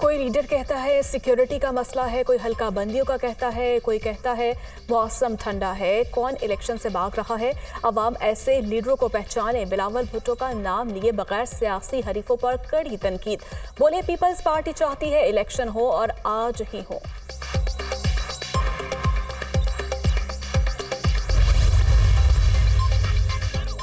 कोई लीडर कहता है सिक्योरिटी का मसला है, कोई हल्का बंदियों का कहता है, कोई कहता है मौसम ठंडा है, कौन इलेक्शन से भाग रहा है? अवाम ऐसे लीडरों को पहचाने, बिलावल भुट्टो का नाम लिए बगैर सियासी हरीफों पर कड़ी तनकीद। बोले, पीपल्स पार्टी चाहती है इलेक्शन हो और आज ही हो।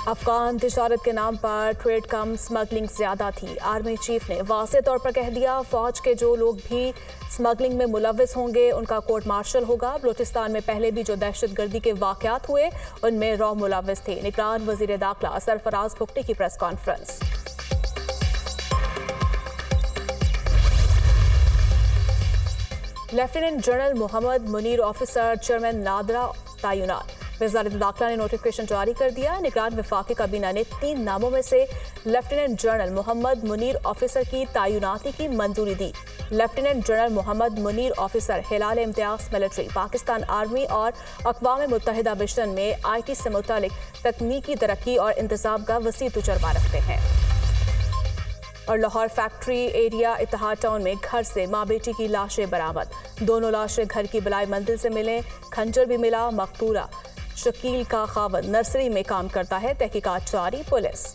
अफगान तजारत के नाम पर ट्रेड कम स्मगलिंग ज़्यादा थी। आर्मी चीफ ने वाजे तौर पर कह दिया, फौज के जो लोग भी स्मगलिंग में मुलविस होंगे, उनका कोर्ट मार्शल होगा। बलोचिस्तान में पहले भी जो दहशत गर्दी के वाकत हुए, उनमें रॉ मुलविस थे। निगरान वज़ीर दाखिला सरफराज भुगटी की press conference. Lieutenant general Mohammad Munir, officer chairman NADRA तयनात वजारत दाखिला ने नोटिफिकेशन जारी कर दिया। निगरान विफाकी काबीना ने तीन नामों में से lieutenant general Mohammad Munir, officer की तयनाती की मंजूरी दी। Lieutenant general Mohammad Munir, officer Hilal Imtiaz, military, Pakistan army और अकवा मुतहदा मिशन में आई टी से मुतल तकनीकी तरक्की और इंतज़ाम का वसी तजर्बा रखते हैं। और Lahore factory area Ittehad town में घर से माँ बेटी की लाशें बरामद। दोनों लाशें घर की बलाई मंजिल से मिले, खंजर भी मिला मकतूरा शकील का खावन नर्सरी में काम करता है तहकीकात जारी पुलिस।